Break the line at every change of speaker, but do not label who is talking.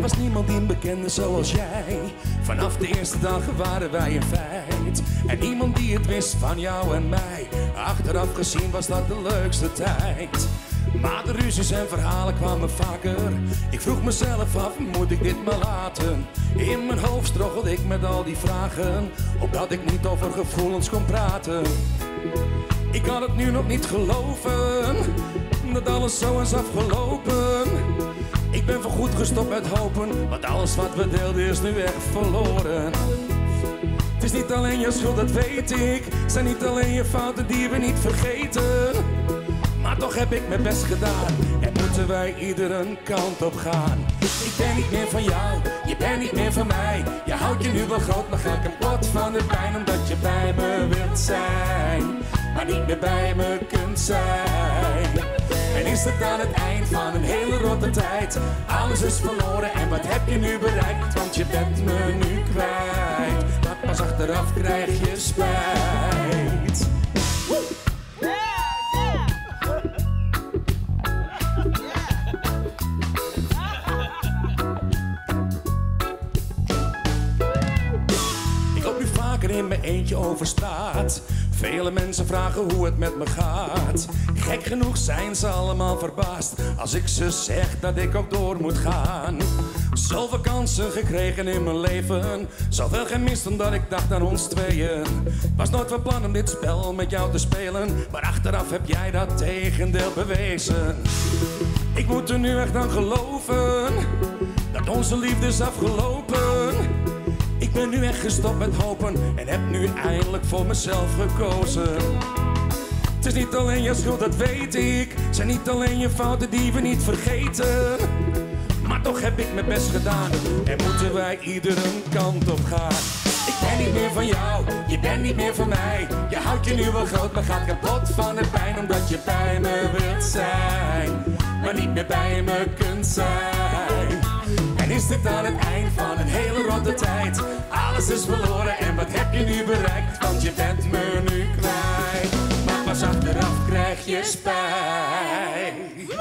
er was niemand die me bekende zoals jij. Vanaf de eerste dag waren wij een feit. En niemand die het wist van jou en mij. Achteraf gezien was dat de leukste tijd. Maar de ruzies en verhalen kwamen vaker. Ik vroeg mezelf af, moet ik dit maar laten? In mijn hoofd stroggelde ik met al die vragen. Opdat ik niet over gevoelens kon praten. Ik kan het nu nog niet geloven dat alles zo is afgelopen. Ik ben voorgoed gestopt met hopen, want alles wat we deelden is nu echt verloren. Het is niet alleen je schuld, dat weet ik. Het zijn niet alleen je fouten die we niet vergeten. Maar toch heb ik mijn best gedaan en moeten wij ieder een kant op gaan. Ik ben niet meer van jou, je bent niet meer van mij. Je houdt je nu wel groot, maar ga kapot van de pijn omdat je bij me wilt zijn. Maar niet meer bij me kunt zijn. Is het aan het eind van een hele rotte tijd? Alles is verloren en wat heb je nu bereikt? Want je bent me nu kwijt. Maar pas achteraf krijg je spijt. Ik loop nu vaker in mijn eentje over straat. Vele mensen vragen hoe het met me gaat. Gek genoeg zijn ze allemaal verbaasd als ik ze zeg dat ik ook door moet gaan. Zoveel kansen gekregen in mijn leven, zoveel gemist omdat ik dacht aan ons tweeën. Was nooit van plan om dit spel met jou te spelen, maar achteraf heb jij dat tegendeel bewezen. Ik moet er nu echt aan geloven dat onze liefde is afgelopen. Ik ben nu echt gestopt met hopen en heb nu eindelijk voor mezelf gekozen. Het is niet alleen je schuld, dat weet ik. Zijn niet alleen je fouten die we niet vergeten. Maar toch heb ik mijn best gedaan en moeten wij ieder een kant op gaan. Ik ben niet meer van jou, je bent niet meer van mij. Je houdt je nu wel groot, maar gaat kapot van de pijn omdat je bij me wilt zijn. Maar niet meer bij me kunt zijn. En is dit aan het eind van een hele de tijd. Alles is verloren en wat heb je nu bereikt? Want je bent me nu kwijt. Maar pas achteraf krijg je spijt.